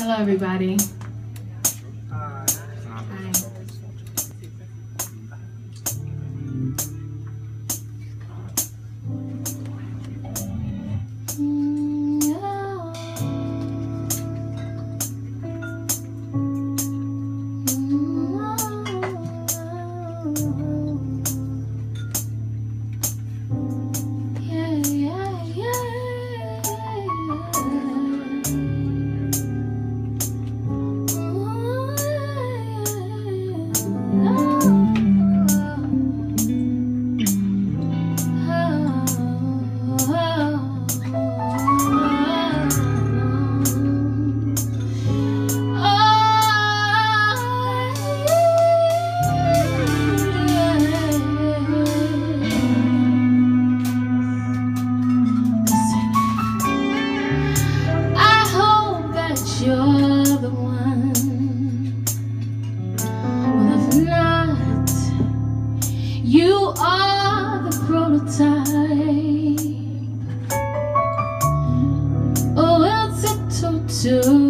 Hello, everybody. to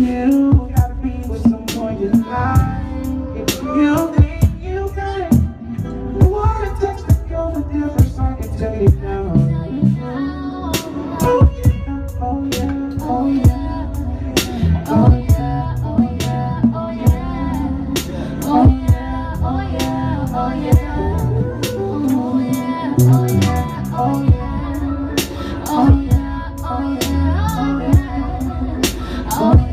You gotta be with someone you like. If you think you you wanna text and go you now. Oh oh yeah, oh yeah, oh yeah, oh yeah, oh yeah, oh yeah, oh yeah. Oh yeah, oh yeah, oh yeah.